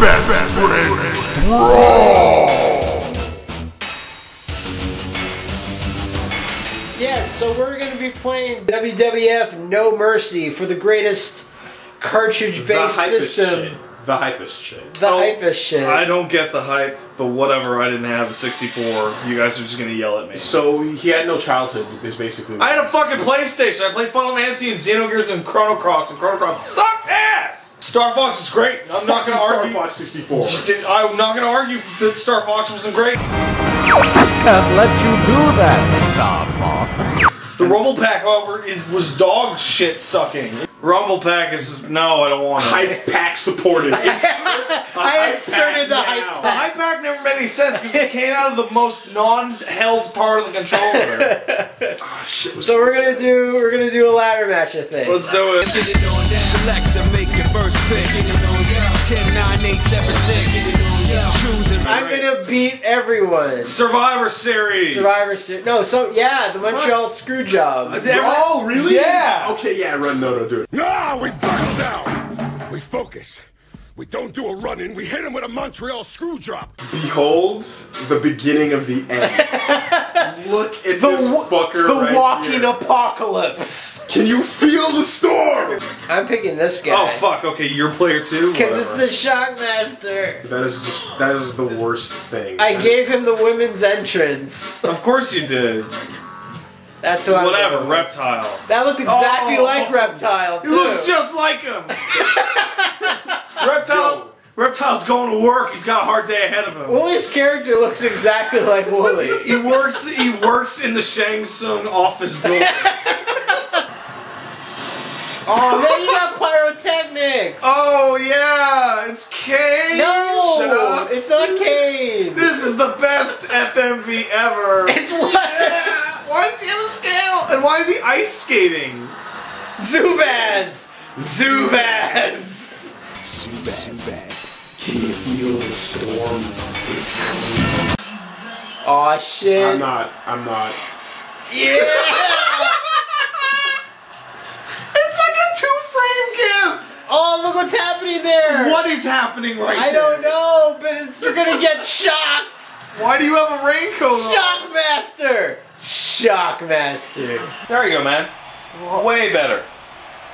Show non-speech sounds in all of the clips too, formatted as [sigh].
best friends brawl. Yes, so we're going to be playing WWF No Mercy for the greatest cartridge-based system. shit. The hypest shit. The Oh, hypest shit. I don't get the hype, but whatever. I didn't have a 64. You guys are just gonna yell at me. So he had no childhood. Is basically. I had a fucking PlayStation. I played Final Fantasy and Xenogears and Chrono Cross, and Chrono Cross sucked ass. Star Fox is great. I'm not gonna Star argue. Fox 64. I'm not gonna argue that Star Fox wasn't great. I Can't let you do that, Star Fox. The Rumble Pack, however, is was dog shit sucking. Rumble Pack is no, I don't want it. Hype pack supported. [laughs] I inserted the hype The pack. hype pack never made any sense because it came out of the most non-held part of the controller. [laughs] So we're gonna do we're gonna do a ladder match, I think. Let's do it. Get it. Select and make your first pick. Get it on 10, 9, 8, 7, 6. Get it on down. Choose and I'm gonna beat everyone. Survivor Series. Survivor Series. No, so yeah, the Montreal screw job. Uh, oh, really? Yeah. Okay, yeah, run, no, no, do it. Now we buckle down. We focus. We don't do a run in. We hit him with a Montreal screw drop. Behold the beginning of the end. [laughs] Look at The, this fucker the right walking here. apocalypse. Can you feel the storm? I'm picking this guy. Oh fuck. Okay, you're player two. Because it's the Shockmaster. That is just that is the worst thing. I gave him the women's entrance. Of course you did. That's what. Whatever. I'm Reptile. That looked exactly Oh. like Reptile He too. looks just like him. [laughs] Reptile. Reptile's going to work. He's got a hard day ahead of him. Woolie's character looks exactly like Woolie. [laughs] He works. He works in the Shang Tsung office building. [laughs] oh man, you got pyrotechnics. oh yeah, it's Kane. no, Shut up. it's not Kane. This is the best FMV ever. It's what? Yeah. Why does he have a scale? And why is he ice skating? Zubaz, Zubaz. Zubaz. Oh shit. I'm not. I'm not. Yeah. It's like a two-frame GIF. Oh, look what's happening there. What is happening right I there? don't know, but it's, you're gonna get shocked. Why do you have a raincoat on? Shockmaster. Shockmaster. There you go, man. Way better.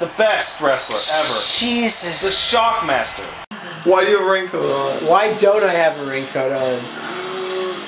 The best wrestler ever. Jesus. The Shockmaster. Why do you have a raincoat on? Why don't I have a raincoat on?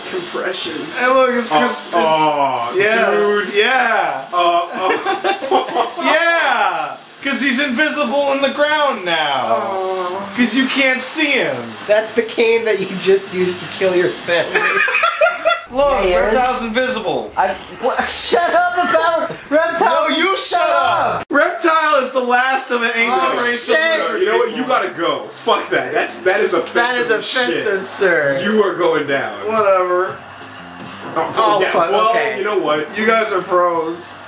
[gasps] Compression. Hey, look, it's Chris. Oh, yeah, dude. Yeah, Uh, uh, [laughs] yeah. Because he's invisible in the ground now. Because you can't see him. That's the cane that you just used to kill your family. [laughs] Look, Yeah, Reptile's invisible. I, what, [laughs] shut up about reptile. No, you shut up. Reptile is the last of an ancient Oh, race shit. of you know what? You gotta go. Fuck that. That's that is offensive. That is as shit. offensive, sir. You are going down. Whatever. Oh, Oh, yeah. fuck, Well, okay. you know what? You guys are pros.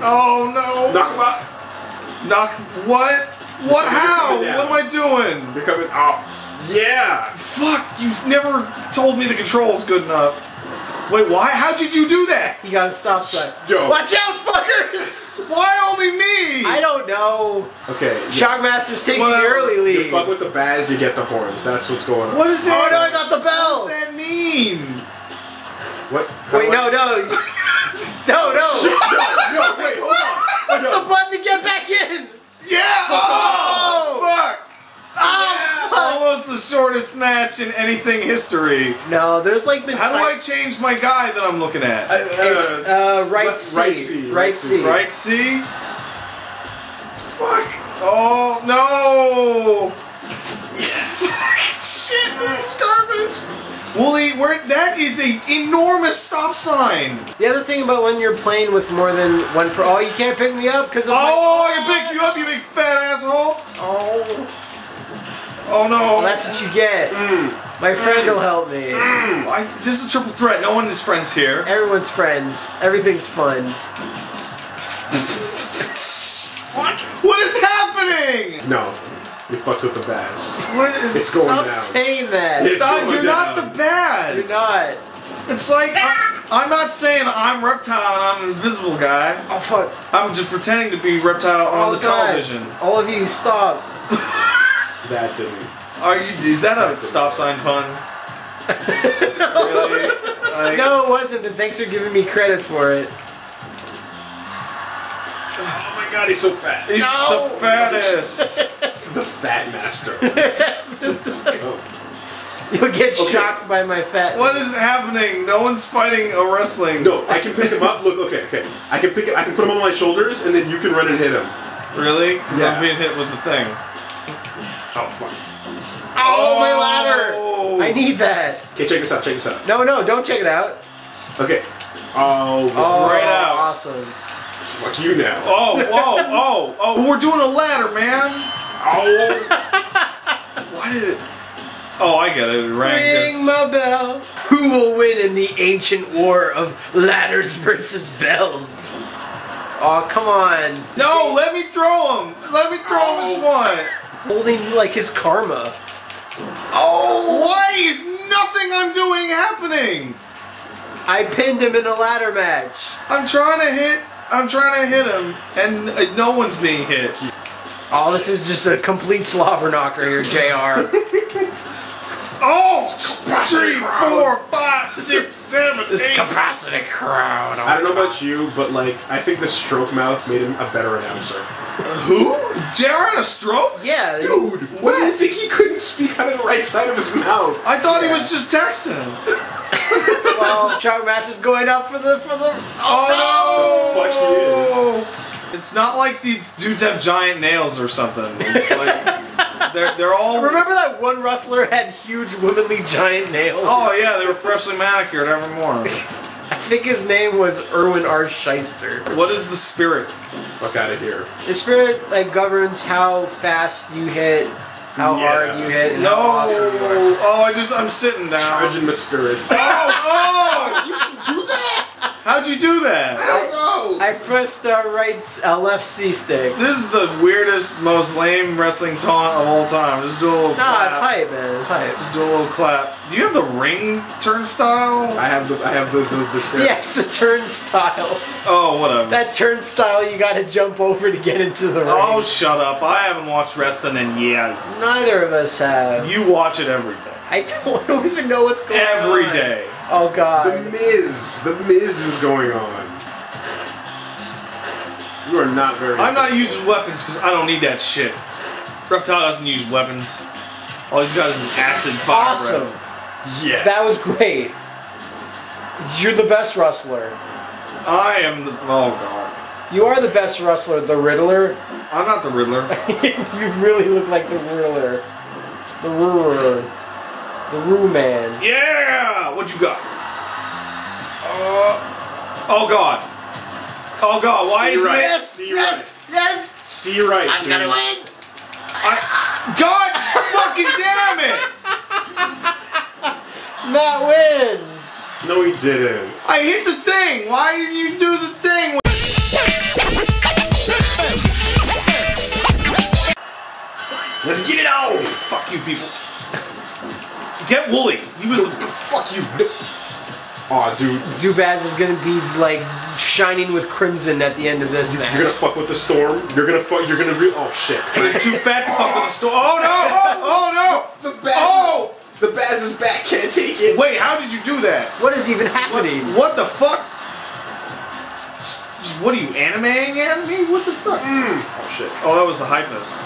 Oh no. Knock him out. Knock. What? What? How? What am I doing? You're coming. Oh, yeah. Fuck! You never told me the controls good enough. Wait, why? How did you do that? You got a stop sign. Yo. Watch out, fuckers! Why only me? I don't know. Okay. you- Shockmaster's taking Whatever. the early You fuck with the badge, you get the horns. That's what's going on. What is that? Oh no, I got the bell. What does that mean? What? Wait, How- no, no, [laughs] no, no. Yo, wait, hold on. What's Yo. the button to get back in? Yeah! Oh! Fuck! Oh, fuck. Almost the shortest match in anything history. No, there's like been. How do I change my guy that I'm looking at? Uh, It's uh, right C. Right C. Right C. right C? Fuck! Oh no! Yeah. [laughs] Shit, this is garbage! Woolie, where that is a enormous stop sign. The other thing about when you're playing with more than one pro, oh, you can't pick me up because of Oh, I can pick you up, you big fat asshole! Oh, Oh no! well, that's what you get. Mm. My friend will mm. help me. Mm. I, this is a triple threat. No one is friends here. Everyone's friends. Everything's fun. What? What is happening? No. You fucked with the bass. What is? It's going Stop down. saying that. It's Stop! going You're not the bad. You're not. It's like I'm, I'm not saying I'm reptile and I'm an invisible guy. Oh fuck. I'm just pretending to be reptile on oh, the God. television. All of you, stop. That didn't. Are you? Is that a stop sign pun? [laughs] really? Like, No, it wasn't, but thanks for giving me credit for it. Oh my god, he's so fat. He's No! the fattest. [laughs] the fat master. You'll get Okay. shocked by my fat. what is happening? No one's fighting a wrestling. No, I can pick him up. Look, okay, okay. I can pick. I can put him on my shoulders, and then you can run and hit him. Really? Because Yeah. I'm being hit with the thing. Oh fuck. Oh, my Oh. ladder! I need that. Okay, check this out. Check this out. No, no, don't check it out. Okay. Oh, Oh, Right out. Awesome. fuck you now. Oh, whoa, oh, oh, we're doing a ladder, man. Oh. [laughs] Why did it? Oh, I get it. It rang Ring this- my bell. Who will win in the ancient war of ladders [laughs] versus bells? Oh, come on. No, let me throw him. Let me throw him this oh. one. Holding like his karma. Oh, why is nothing I'm doing happening? I pinned him in a ladder match. I'm trying to hit. I'm trying to hit him, and uh, no one's being hit. Oh, this is just a complete slobber knocker here, JR. [laughs] Oh, three, four, five, six, seven, this eight. capacity crowd. Oh I don't know about you, but like, I think the stroke mouth made him a better announcer. Who? Jared a stroke? Yeah, Dude, what do you think he couldn't speak out of the right side of his mouth? I thought he was just Texan. [laughs] well, Chuck Mass is going up for the for the. Oh, oh The fuck no! It's not like these dudes have giant nails or something. It's like [laughs] they're they're all. Remember that one wrestler had huge womanly giant nails? Oh yeah, they were freshly manicured every morning. I think his name was Irwin R. Schyster. What is the spirit? Fuck out of here. The spirit like governs how fast you hit, how Yeah. hard you hit, and No! how awesome you are. Oh, I just I'm sitting down. Charging the spirit. Oh, oh, you can do that? How'd you do that? I don't know. I pressed uh, right, uh, left C stick. This is the weirdest, most lame wrestling taunt of all time. Just do a little. Nah, clap. it's hype, man. It's hype. Just do a little clap. Do you have the ring turnstile? I have the I have the the, the stairs. Yeah, the turnstile. Oh, whatever. That turnstile you gotta jump over to get into the ring. Oh, shut up. I haven't watched wrestling in years. Neither of us have. You watch it every day. I don't, [laughs] I don't even know what's going on. Every day. Oh god. The. Miz. The Miz is going on. You are not very. I'm not using weapons because I don't need that shit. Reptile doesn't use weapons. All he's got is acid fire. Awesome. breath. Yeah. That was great. You're the best wrestler. I am the. Oh, God. You are the best wrestler, the Riddler. [laughs] I'm not the Riddler. you really look like the Riddler. The Ruler. The Rue Man. Yeah! What you got? Uh, oh, God. Oh, God. Why isn't right. it? Yes! See Yes! Yes! See you right. I'm dude. gonna win! God fucking damn it! Matt wins! No, he didn't. I hit the thing. Why did you do the thing? Let's get it on. Fuck you, people. Get Woolie. He was the. Fuck you. Aw, dude. Zubaz is gonna be like shining with crimson at the end of this match. You're gonna fuck with the storm. You're gonna fuck. You're gonna re- Oh shit. You're too fat to fuck with the storm. Oh no! Oh, [laughs] oh no! The Baz. Oh! The Baz is back. Can't take it. Wait, how did you do that? What is even happening? What the fuck? Just- just- What are you animating at me? What the fuck? Hmm. Oh shit. Oh, that was the hypness.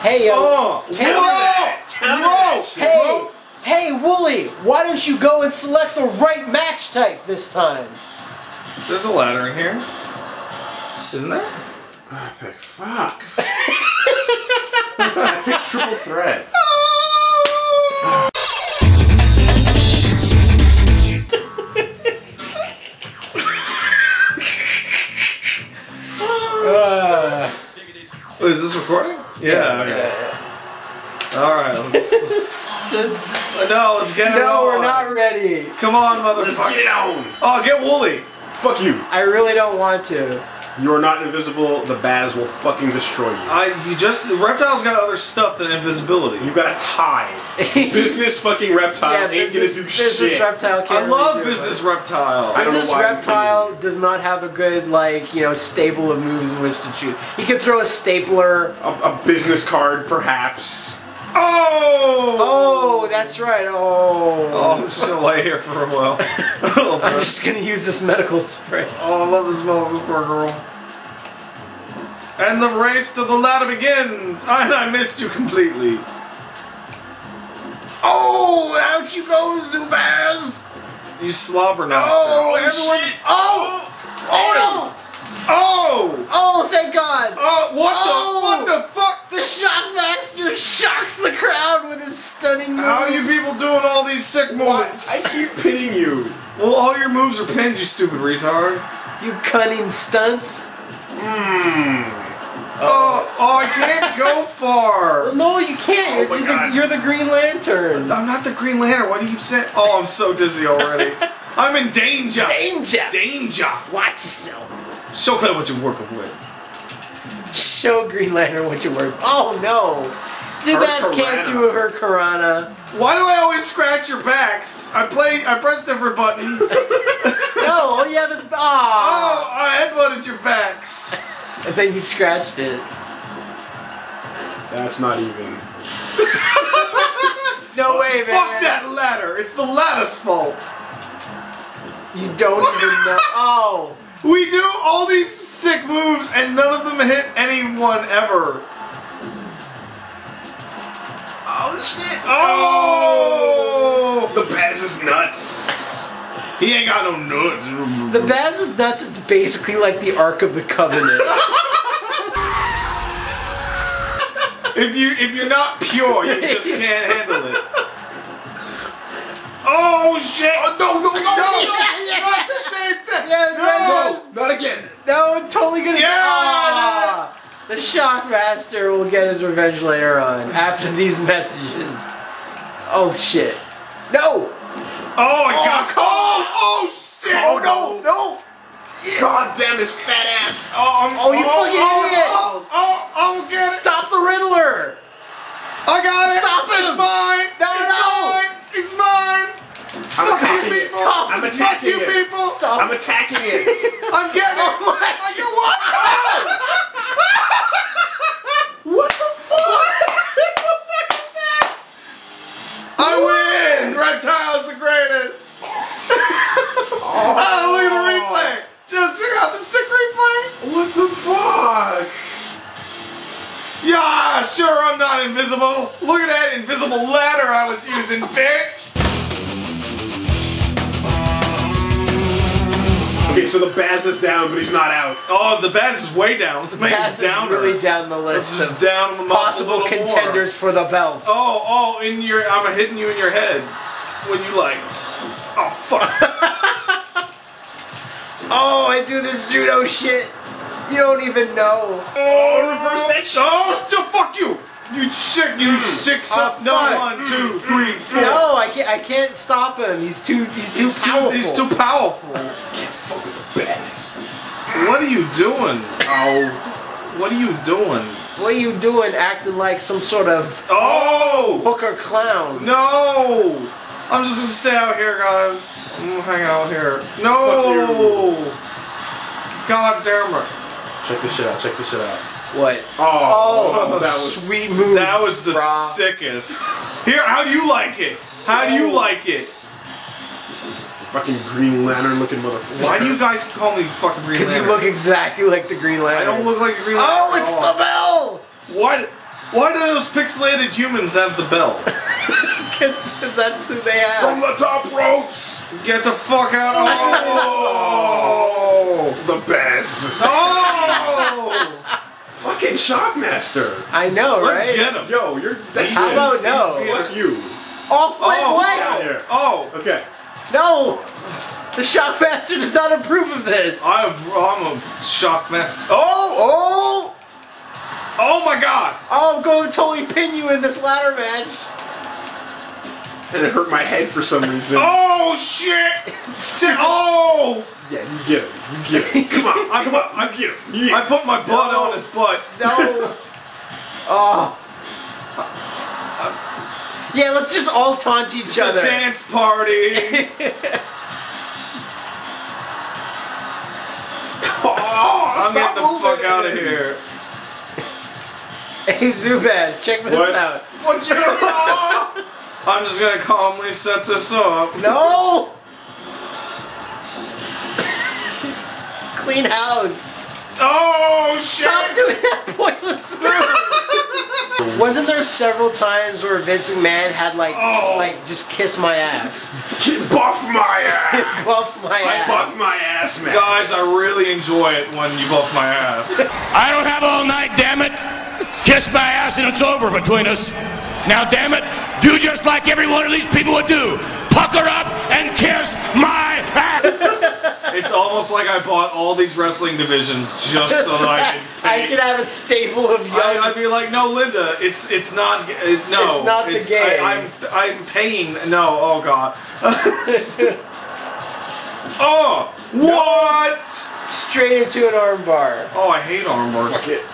Hey yo! Oh! Counter Whoa! Counter Whoa! that shit. Hey! Hey Woolie! Why don't you go and select the right match type this time? There's a ladder in here. Isn't there? I pick fuck. I picked [laughs] triple threat. Uh, Wait, is this recording? Yeah. okay. All right. Let's, let's, Uh, no, let's get it no, on. we're not ready. Come on, Let's motherfucker. get it on. Oh, get Woolie. Fuck you. I really don't want to. You are not invisible. The Baz will fucking destroy you. I you just reptiles got other stuff than invisibility. You've got a tie. [laughs] Business fucking reptile yeah, ain't business, gonna do business shit. reptile can't I really love do it, business but- reptile. I don't know Business why I'm reptile does not have a good like you know stable of moves in which to shoot. He could throw a stapler. a, a business card, perhaps. Oh! Oh, that's right. Oh, Oh. I'm just gonna lay here for a while. [laughs] oh, I'm just gonna use this medical spray. Oh, I love the smell of this burger roll. And the race to the ladder begins! [laughs] And I missed you completely. Oh, out you go, Zubaz! You slobber now. Oh, everyone! Oh! Oh Oh! no! Oh, Oh, thank God! Uh, oh, what Oh! the what the fuck? The Shockmaster shocks the crowd with his stunning moves. How are you people doing all these sick Why? moves? I keep pinning you. Well, all your moves are pins, you stupid retard. You cunning stunts. Oh, oh, I can't [laughs] go far. No, you can't. Oh you're, my you're God. the, you're the Green Lantern. I'm not the Green Lantern. Why do you keep saying? Oh, I'm so dizzy already. [laughs] I'm in danger. Danger! Danger. Watch yourself. Show them what you're working with. Show Green Lantern what you're work. Oh no! Zubaz can't Hurricanrana. do a Hurricanrana. Why do I always scratch your backs? I play. I press different buttons. [laughs] No, all you have is oh, ah, I headbutted your backs. and then you scratched it. That's not even. No way, man. Fuck that ladder. It's the ladder's fault. You don't even know. Oh, We do all these sick moves and none of them hit anyone ever. Oh shit! Oh! oh! The Baz is nuts. He ain't got no nuts. the Baz is nuts. Is basically like the Ark of the Covenant. [laughs] If you if you're not pure, you just can't handle it. [laughs] Oh shit! Oh, no, no, no, yeah, yeah. Not the same thing. Yes, yes, No, not again. no, I'm totally gonna. Yeah, Ah, the Shockmaster will get his revenge later on after these messages. Oh shit! No! Oh, I oh, got Oh, oh shit! Oh no! No! God damn his fat ass! Oh, I'm, Oh, you oh, fucking oh, idiot. Oh, oh, oh, get it! Stop the Riddler! I got it! Stop it! It's mine! No, it's no. mine! It's mine! I'm Fuck you attacking it. people! Stop. I'm Fuck attacking you it. people! Stop. I'm attacking it. I'm getting it! Oh my- I get what [laughs] the fuck? I win! Reptile's the greatest! oh, look at the replay! Just check out the sick replay! What the fuck? Yeah, sure, I'm not invisible. Look at that invisible ladder I was using, bitch! Okay, so the Baz is down, but he's not out. Oh, the Bass is way down. Let's make Baz it is down. really down the This list is of down him up a possible little more. contenders for the belt. Oh, oh, in your, I'm hitting you in your head when you like. Oh fuck! [laughs] Oh, I do this judo shit. You don't even know. Oh, reverse that shit! Oh, still fuck you! You sick, you sick Uh, son. No, fuck. one, two, three, four. No, I can't. I can't stop him. He's too. He's too He's too, powerful. he's too powerful. Fuck with the Baz. What are you doing? Oh, what are you doing? What are you doing, acting like some sort of Oh hooker clown? no! I'm just gonna stay out here, guys. I'm gonna hang out here. No! God damn it! Check this shit out. Check this shit out. What? Oh, Oh, that was sweet move. That was the brah. sickest. Here, how do you like it? How do you like it? fucking Green Lantern looking motherfucker. Why do you guys call me fucking Green Lantern? Because you look exactly like the Green Lantern. I don't look like a Green Lantern. Oh, it's all. the bell. Why? Why do those pixelated humans have the bell? [laughs] Because that's who they have. From the top ropes. Get the fuck out! Oh! The Baz. Oh! [laughs] Fucking Shockmaster. I know, right? Let's get him. Yo, you're. That's How about no? Fuck you. Oh, wait, Oh, what? Out here. Oh! Okay. No! The Shockmaster does not approve of this. I'm I'm a shock mess. oh! Oh! Oh my god! Oh, I'm going to totally pin you in this ladder match. And it hurt my head for some reason. Oh shit! Oh! Yeah, you get him. You get him. [laughs] Come on. I put, on. I, get him. You I put my butt No. on his butt. No. oh. [laughs] Yeah, let's just all taunt each It's other. a dance party. [laughs] Oh, I'm stop getting the fuck out of here. Hey Zubaz, check this What? out. Fuck you! Oh. I'm just gonna calmly set this up. No! [laughs] Clean house. Oh shit! Stop doing that pointless move. [laughs] Wasn't there several times where Vince McMahon had like, Oh. like just kiss my ass, buff my [laughs] ass! buff my I ass? buff my ass, man. Guys, I really enjoy it when you buff my ass. I don't have all night, damn it. Kiss my ass and it's over between us. Now, damn it, do just like every one of these people would do. Pucker up and kiss my ass. [laughs] It's almost like I bought all these wrestling divisions just so that I could. [laughs] I could have a stable of young. I, I'd be like, no, Linda, it's it's not. Uh, no, It's not the game. I, I'm I'm paying. No, oh god. [laughs] oh, what? straight into an armbar. Oh, I hate arm bars. Fuck it.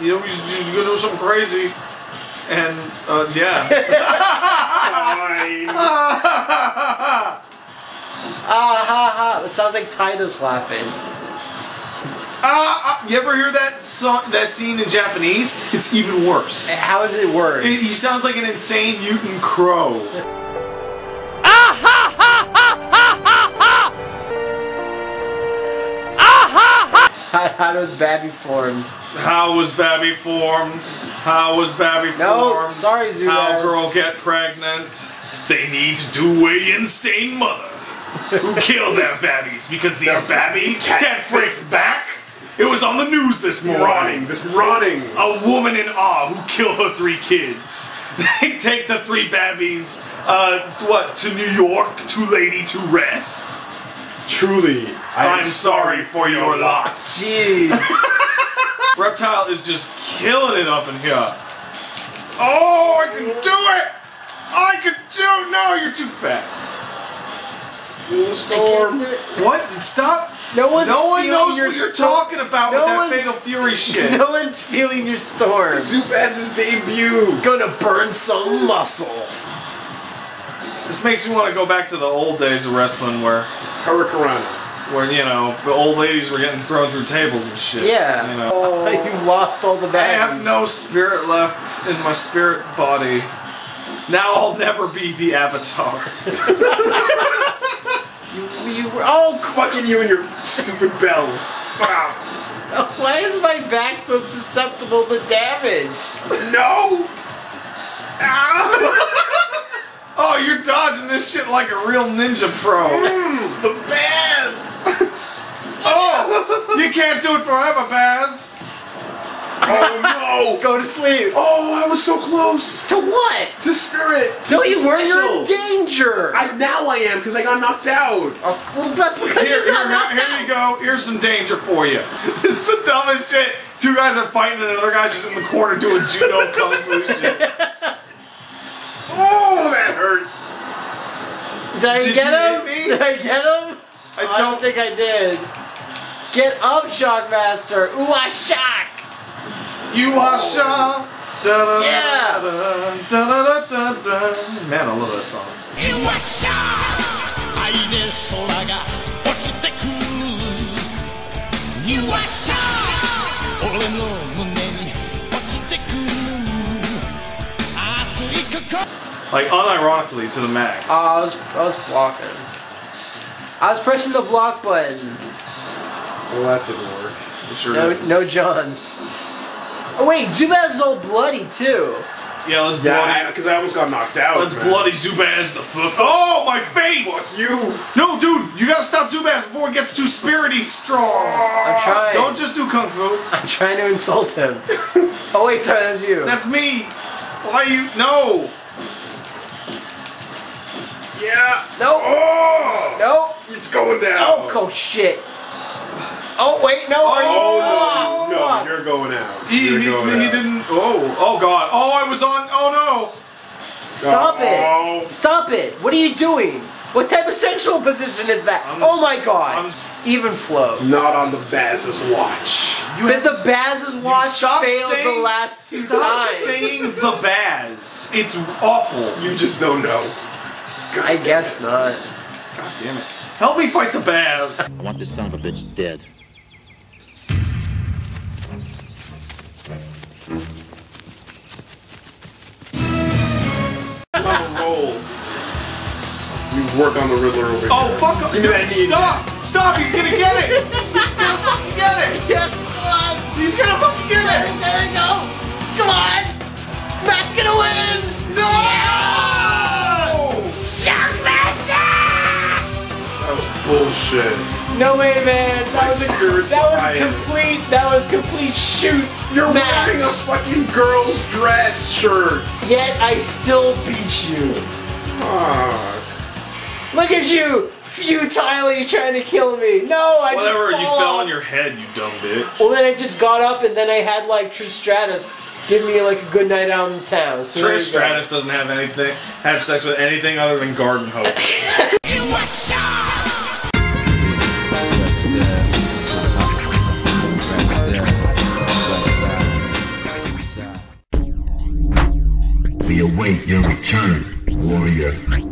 You know, you just gonna do something crazy, and uh, yeah. [laughs] Fine. [laughs] Ah ha ha! It sounds like Titus laughing. Ah, ah, you ever hear that song, that scene in Japanese? It's even worse. How does it work? He he sounds like an insane mutant crow. How, how does Babby form? How was Babby formed? How was Babby No, formed? sorry, Zubaz. How girl get pregnant? They need to do a insane mother who killed their babbies because these babbies can't freak back. It was on the news this morning. Rotting. This rotting. A woman in awe who killed her three kids. [laughs] They take the three babbies, uh, what, to New York to lady to rest. Truly, I am I'm sorry for your loss. Jeez. [laughs] Reptile is just killing it up in here. Oh, I can do it! I can do No, you're too fat. Full I storm. it. What? Stop! No one's no one knows what you're talking about No with that Fatal Fury [laughs] shit. No one's feeling your storm. Zubaz's debut. Gonna burn some muscle. This makes me want to go back to the old days of wrestling where, Hurricane. Where you know, the old ladies were getting thrown through tables and shit. Yeah. You know. oh, [laughs] You've lost all the bad. I have no spirit left in my spirit body. Now I'll never be the Avatar. [laughs] You, you, oh, Fucking you and your stupid bells. [laughs] why is my back so susceptible to damage? No! Ah! Oh, you're dodging this shit like a real ninja pro. Mm, the band! You can't do it forever, Baz. Oh no! [laughs] Go to sleep. Oh, I was so close! To what? To spirit! No, you weren't. You're in danger. I, now I am, because I got knocked out. Oh, well, that's because Here, you here, got knocked here, here you go. Here's some danger for you. It's the dumbest shit. Two guys are fighting and another guy's just in the corner doing judo [laughs] kung fu shit. Oh, that hurts! Did I Did get him? Did I get him? I I don't think I did. Get up, Shockmaster! Ooh, I shock! You are shock! yeah! Man, I love that song. You are shock! I need soraga. What's the cool? You are shock! Ole no mune ni. What's. Like, unironically, to the max. Uh, I was, I was blocking. I was pressing the block button. Well, that didn't work. Sure No, did. no Johns. Oh wait, Zubaz is all bloody too. Yeah, let's Yeah, bloody. because I almost got knocked out. Let's man. bloody Zubaz the fuck. Oh, my face! Fuck you! No, dude, you gotta stop Zubaz before it gets too spirity strong. I'm trying. Don't just do kung fu. [laughs] I'm trying to insult him. oh wait, sorry, that was you. That's me. Why you? No. Yeah! no, Oh! no. It's going down! Oh, oh shit. Oh wait, no. are you? Oh, no, fuck. no, you're going out. He, you're he, going he out. didn't. Oh, oh god. Oh, I was on. Oh no. Stop Oh. it! Stop it! What are you doing? What type of sexual position is that? I'm- oh my god! I'm- Even flow. Not on the Baz's watch. You But the to Baz's watch stop failed saying- the last two Stop times. saying the Baz. It's awful. You just don't know. God I guess it. not. God damn it. Help me fight the Baz. I want this son of a bitch dead. old. We work on the Riddler over oh, here. Oh, fuck Give Stop! Stop! He's gonna get it! He's gonna fucking get it! Yes, come on! He's gonna fucking get it! There we go! Come on! Matt's gonna win! No! Shockmaster! That was bullshit. No way, man. That My was a, that was high. complete. That was complete shoot. You're match. wearing a fucking girl's dress shirt. Yet I still beat you. Fuck. Look at you, futilely trying to kill me. No, I Whatever, just you fall fell on your head, you dumb bitch. Well, then I just got up and then I had like Trish Stratus give me like a good night out in town. So Trish. Stratus doesn't have anything, have sex with anything other than garden hose. We [laughs] [laughs] await your return, warrior.